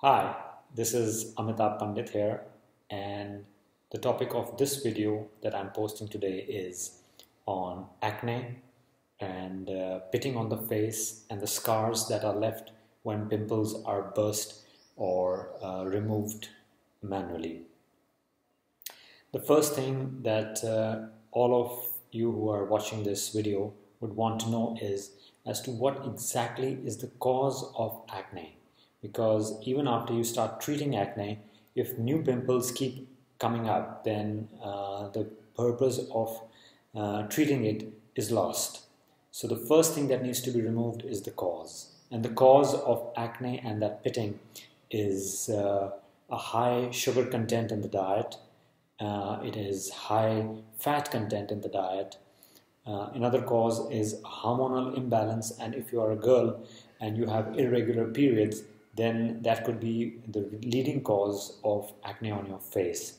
Hi, this is Amitabh Pandit here and the topic of this video that I'm posting today is on acne and uh, pitting on the face and the scars that are left when pimples are burst or uh, removed manually. The first thing that uh, all of you who are watching this video would want to know is as to what exactly is the cause of acne because even after you start treating acne if new pimples keep coming up then uh, the purpose of uh, treating it is lost. So the first thing that needs to be removed is the cause. And the cause of acne and that pitting is uh, a high sugar content in the diet. Uh, it is high fat content in the diet. Uh, another cause is hormonal imbalance. And if you are a girl and you have irregular periods then that could be the leading cause of acne on your face.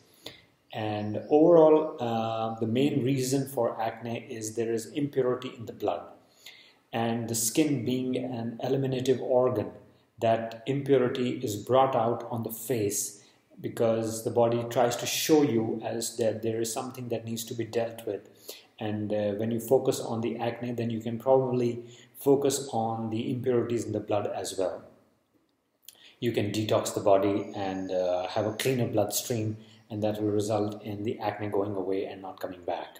And overall, uh, the main reason for acne is there is impurity in the blood. And the skin being an eliminative organ, that impurity is brought out on the face because the body tries to show you as that there is something that needs to be dealt with. And uh, when you focus on the acne, then you can probably focus on the impurities in the blood as well you can detox the body and uh, have a cleaner bloodstream and that will result in the acne going away and not coming back.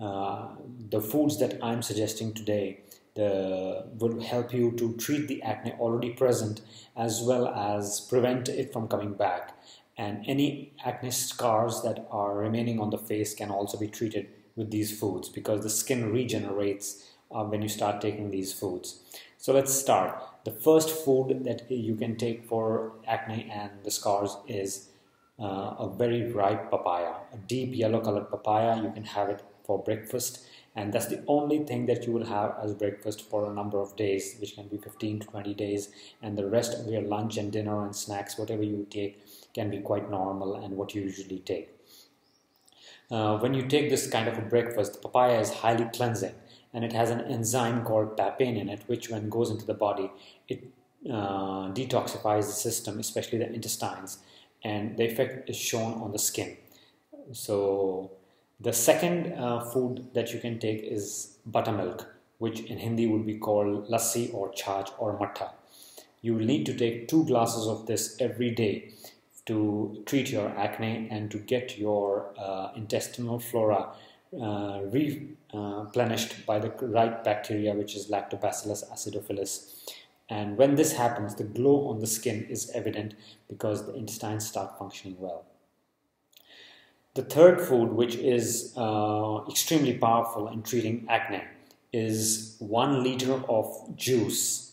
Uh, the foods that I'm suggesting today the, will help you to treat the acne already present as well as prevent it from coming back. And any acne scars that are remaining on the face can also be treated with these foods because the skin regenerates uh, when you start taking these foods. So let's start. The first food that you can take for acne and the scars is uh, a very ripe papaya, a deep yellow colored papaya. You can have it for breakfast, and that's the only thing that you will have as breakfast for a number of days, which can be 15 to 20 days, and the rest of your lunch and dinner and snacks, whatever you take, can be quite normal and what you usually take. Uh, when you take this kind of a breakfast, papaya is highly cleansing and it has an enzyme called papain in it, which when goes into the body, it uh, detoxifies the system, especially the intestines, and the effect is shown on the skin. So the second uh, food that you can take is buttermilk, which in Hindi would be called lassi or chach or matta. You need to take two glasses of this every day to treat your acne and to get your uh, intestinal flora replenished by the right bacteria, which is Lactobacillus acidophilus. And when this happens, the glow on the skin is evident because the intestines start functioning well. The third food, which is uh, extremely powerful in treating acne, is one liter of juice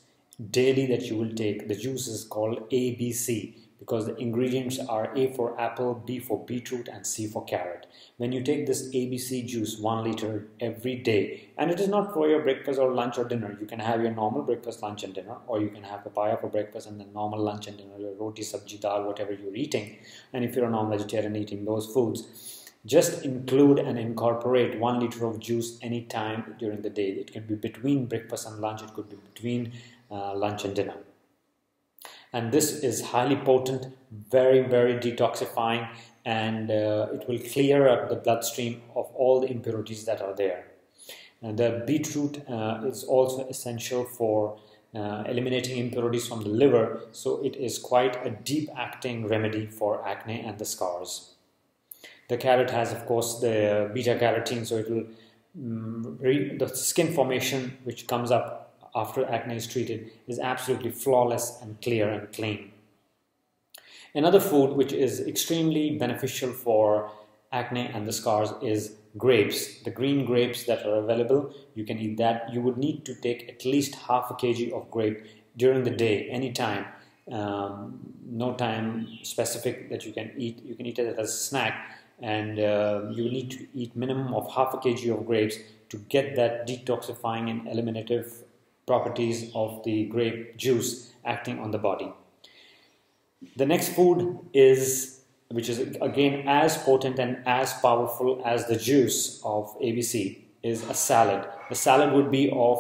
daily that you will take. The juice is called ABC, because the ingredients are A for apple, B for beetroot, and C for carrot. When you take this ABC juice, one liter every day, and it is not for your breakfast or lunch or dinner. You can have your normal breakfast, lunch, and dinner, or you can have papaya for breakfast and then normal lunch and dinner, your roti, sabji, dal, whatever you're eating. And if you're a non-vegetarian eating those foods, just include and incorporate one liter of juice anytime during the day. It can be between breakfast and lunch. It could be between uh, lunch and dinner and this is highly potent very very detoxifying and uh, it will clear up the bloodstream of all the impurities that are there. And the beetroot uh, is also essential for uh, eliminating impurities from the liver so it is quite a deep acting remedy for acne and the scars. The carrot has of course the beta carotene so it will um, the skin formation which comes up after acne is treated is absolutely flawless and clear and clean. Another food which is extremely beneficial for acne and the scars is grapes. The green grapes that are available, you can eat that. You would need to take at least half a kg of grape during the day, anytime. Um, no time specific that you can eat. You can eat it as a snack and uh, you need to eat minimum of half a kg of grapes to get that detoxifying and eliminative properties of the grape juice acting on the body. The next food is, which is again as potent and as powerful as the juice of ABC, is a salad. The salad would be of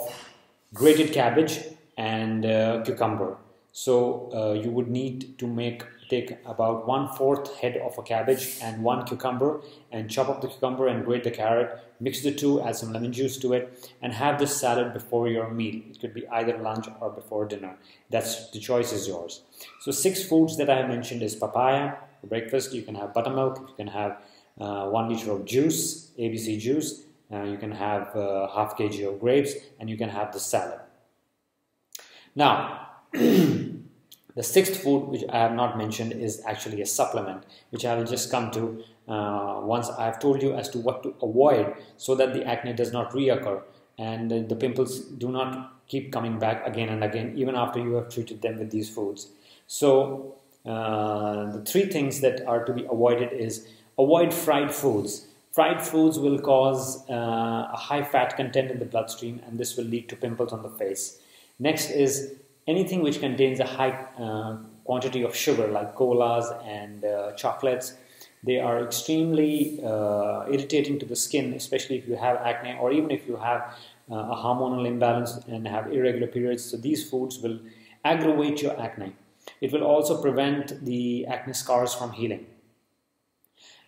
grated cabbage and uh, cucumber. So uh, you would need to make take about one fourth head of a cabbage and one cucumber and chop up the cucumber and grate the carrot mix the two add some lemon juice to it and have this salad before your meal. It could be either lunch or before dinner. That's the choice is yours. So six foods that i have mentioned is papaya for breakfast. You can have buttermilk. You can have uh, one liter of juice abc juice. Uh, you can have uh, half kg of grapes and you can have the salad. Now The sixth food, which I have not mentioned, is actually a supplement, which I will just come to uh, once I have told you as to what to avoid so that the acne does not reoccur and the pimples do not keep coming back again and again, even after you have treated them with these foods. So, uh, the three things that are to be avoided is avoid fried foods. Fried foods will cause uh, a high fat content in the bloodstream, and this will lead to pimples on the face. Next is anything which contains a high uh, quantity of sugar like colas and uh, chocolates they are extremely uh, irritating to the skin especially if you have acne or even if you have uh, a hormonal imbalance and have irregular periods. So these foods will aggravate your acne. It will also prevent the acne scars from healing.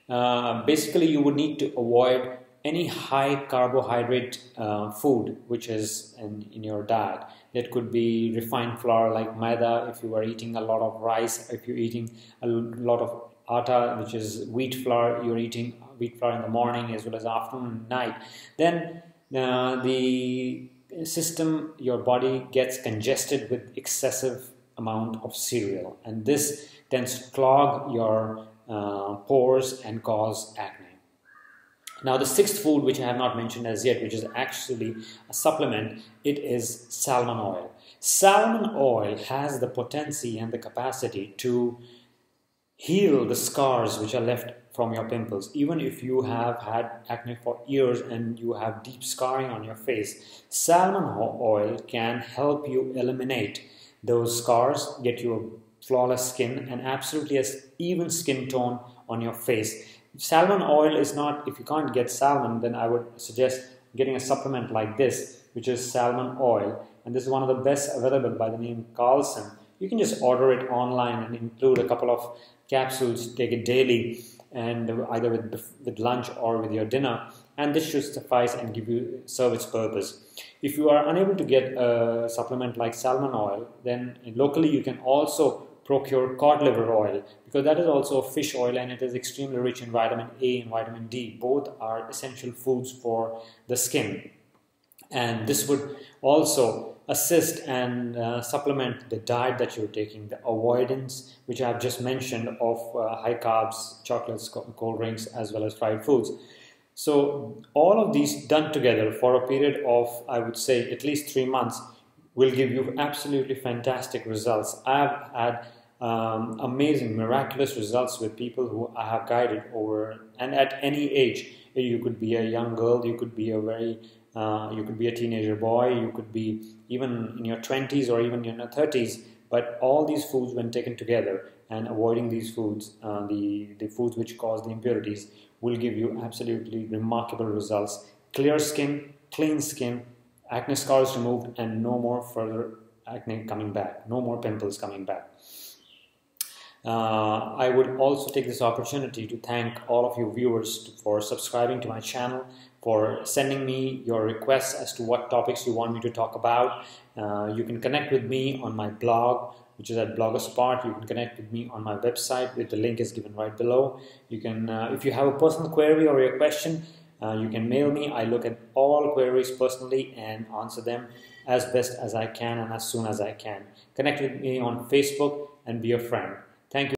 Uh, basically you would need to avoid any high carbohydrate uh, food which is in, in your diet. That could be refined flour like maida if you are eating a lot of rice if you're eating a lot of atta which is wheat flour you're eating wheat flour in the morning as well as afternoon and night. Then uh, the system your body gets congested with excessive amount of cereal. And this tends to clog your uh, pores and cause acne now, the sixth food, which I have not mentioned as yet, which is actually a supplement, it is salmon oil. Salmon oil has the potency and the capacity to heal the scars which are left from your pimples. Even if you have had acne for years and you have deep scarring on your face, salmon oil can help you eliminate those scars, get you a flawless skin, and absolutely as even skin tone on your face salmon oil is not, if you can't get salmon, then I would suggest getting a supplement like this, which is salmon oil. And this is one of the best available by the name Carlson. You can just order it online and include a couple of capsules, take it daily, and either with, with lunch or with your dinner. And this should suffice and give you serve its purpose. If you are unable to get a supplement like salmon oil, then locally you can also procure cod liver oil because that is also a fish oil and it is extremely rich in vitamin A and vitamin D. Both are essential foods for the skin. And this would also assist and uh, supplement the diet that you're taking, the avoidance, which I've just mentioned, of uh, high carbs, chocolates, cold drinks, as well as fried foods. So, all of these done together for a period of, I would say, at least three months will give you absolutely fantastic results. I've had um, amazing, miraculous results with people who I have guided over, and at any age. You could be a young girl, you could be a very, uh, you could be a teenager boy, you could be even in your 20s or even in your 30s. But all these foods, when taken together and avoiding these foods, uh, the, the foods which cause the impurities, will give you absolutely remarkable results. Clear skin, clean skin, acne scars removed, and no more further acne coming back, no more pimples coming back. Uh, I would also take this opportunity to thank all of you viewers for subscribing to my channel, for sending me your requests as to what topics you want me to talk about. Uh, you can connect with me on my blog, which is at Bloggerspot. You can connect with me on my website, with the link is given right below. You can, uh, if you have a personal query or a question, uh, you can mail me. I look at all queries personally and answer them as best as I can and as soon as I can. Connect with me on Facebook and be a friend. Thank you.